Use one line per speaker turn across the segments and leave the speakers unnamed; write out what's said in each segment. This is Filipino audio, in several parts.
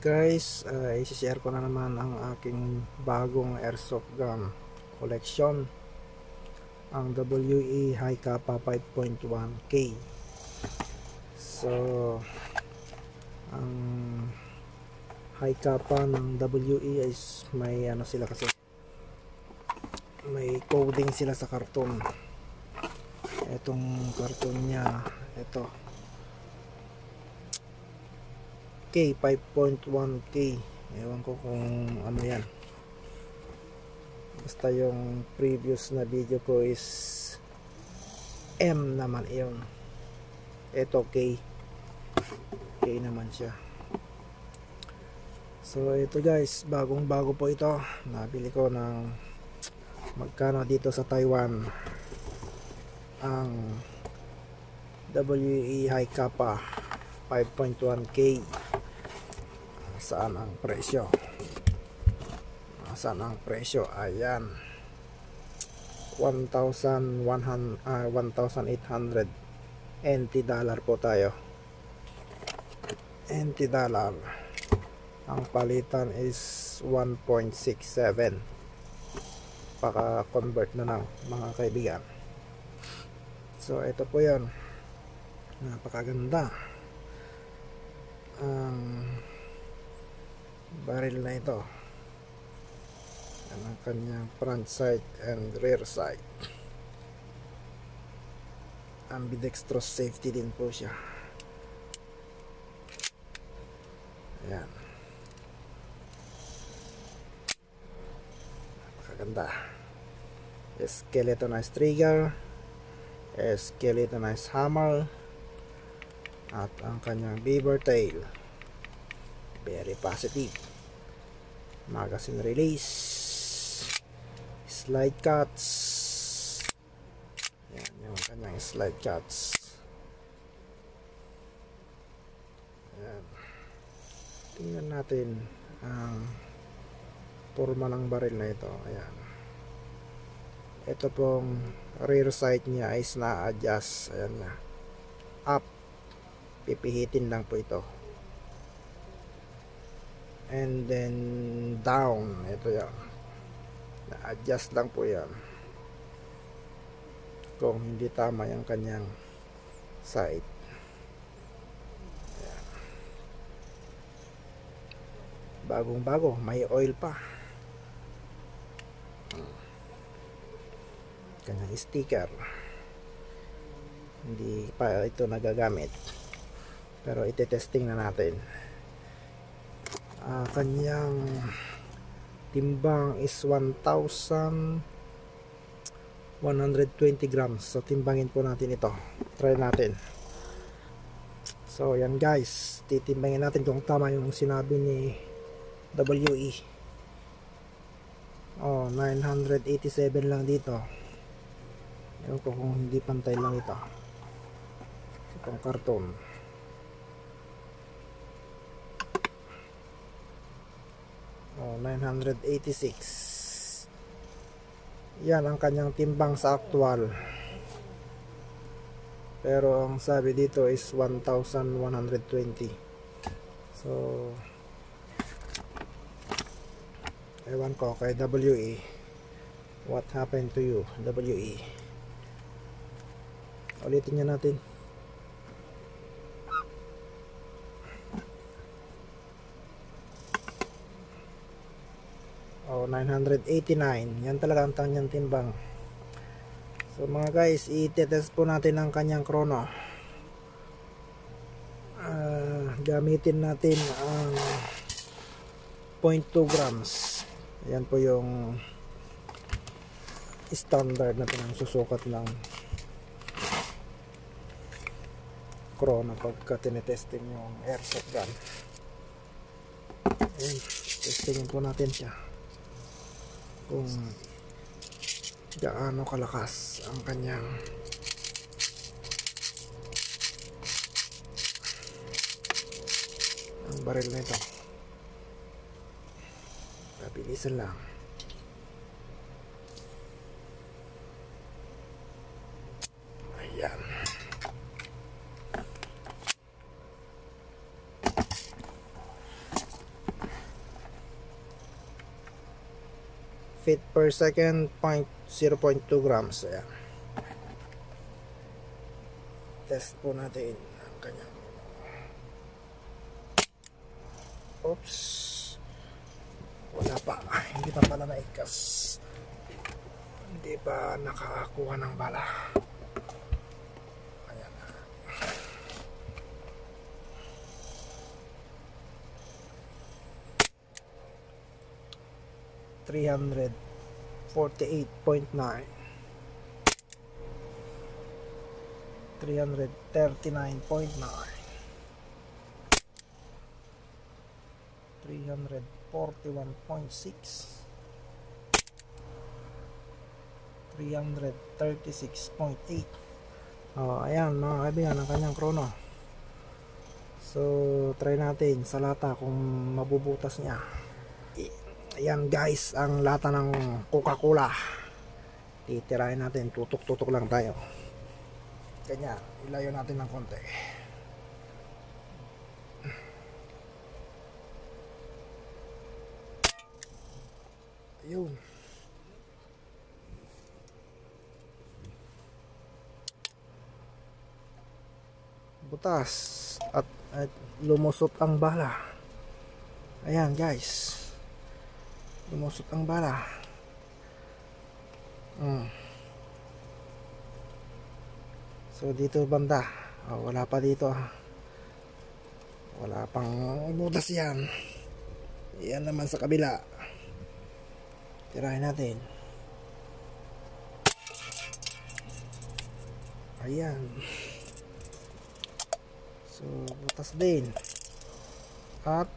guys, uh, isi-share ko na naman ang aking bagong airsoft gun collection ang WE High Kappa 5.1K so ang High Kappa ng WE is may ano sila kasi may coding sila sa karton. Etong karton niya ito K 5.1K ewan ko kung ano yan. Basta yung previous na video ko is M naman yung ito K. K naman siya. So ito guys bagong bago po ito. Nabili ko ng magkano dito sa Taiwan. Ang WE High Kappa 5.1K saan ang presyo? Saan ang presyo? Ayan. 1,100 uh, 1,800 NT dollar po tayo. NT dollar. Ang palitan is 1.67 paka convert na lang mga kaibigan. So ito po yon napakaganda. Ang um, barrel na ito. Yan ang kanyang front side and rear side. Ambidextrous safety din po siya. Ayan. Napakaganda. Skeletonized trigger. Skeletonized hammer. At ang kanyang beaver tail very positive. Magazine release. Slide cuts. Yan yung kanyang slide cuts. Yan. Tingnan natin ang forma ng baril na ito. Ayan. Ito pong rear sight niya is na-adjust. Ayan na. Up. Pipihitin lang po ito and then down. Ito yan. Na-adjust lang po yan. Kung hindi tama yung kanyang side. Bagong bago may oil pa. Kanyang sticker. Hindi pa ito nagagamit. Pero ite-testing na natin uh, kanyang timbang is 1,120 grams. So timbangin po natin ito. Try natin. So yan guys. Titimbangin natin kung tama yung sinabi ni WE oh 987 lang dito. Ewan ko kung hindi pantay lang ito. Itong karton oh, 986 yan ang kanyang timbang sa actual pero ang sabi dito is 1120 so ewan ko kay WE what happened to you WE ulitin niya natin 989 yan talaga ang kanyang timbang. So mga guys i-test po natin ang kanyang chrono. Uh, gamitin natin ang 0.2 grams. Yan po yung standard na pinangsusukat ng chrono pagka tinetesting yung airsoft gun. Ayan, testingin po natin siya kung gaano kalakas ang kanyang ang baril na ito. Pabilisan lang ayan feet per second, point 0.2 grams. Ayan. Test po natin ang kanyang Oops. Wala pa. Hindi pa pala naikas. Hindi pa nakakuha ng bala. Ayan. 348.9 339.9 341.6 336.8 oh, ayan mga kaibigan ang kanyang krono so try natin sa lata kung mabubutas niya ayan guys ang lata ng coca cola titirahin natin tutok tutok lang tayo kanya ilayo natin ng konti Ayun. Butas at, at lumusot ang bala. Ayan guys. Lumusot ang bala. Hmm. So dito banda. Oh, wala pa dito. Wala pang butas yan. Yan naman sa kabila tirahin natin ayan so butas din at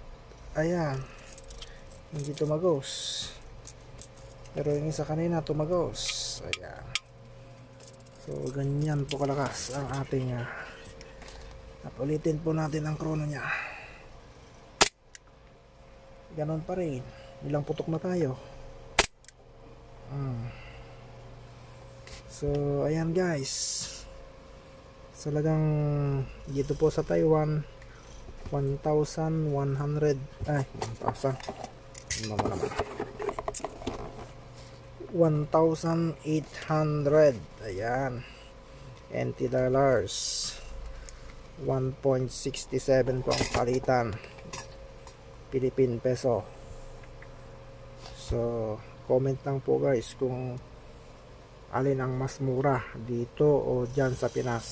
ayan hindi tumagos. Pero yung isa kanina tumagos. Ayan. So ganyan po kalakas ang ating uh, at ulitin po natin ang krono nya ganon pa rin. Ilang putok na tayo. Mm. So, ayan guys. Salagang dito po sa Taiwan 1,100 ay 1,000 ano naman 1,800 ayan. NT dollars. 1.67 po ang palitan. Philippine peso. So comment lang po guys kung alin ang mas mura dito o dyan sa Pinas.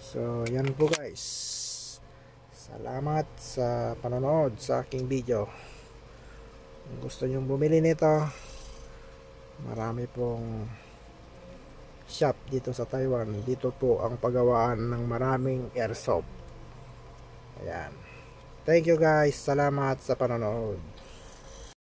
So yan po guys salamat sa panonood sa aking video kung gusto nyong bumili nito marami pong shop dito sa Taiwan dito po ang paggawaan ng maraming airsoft ayan Thank you guys. Salamat sa panonood.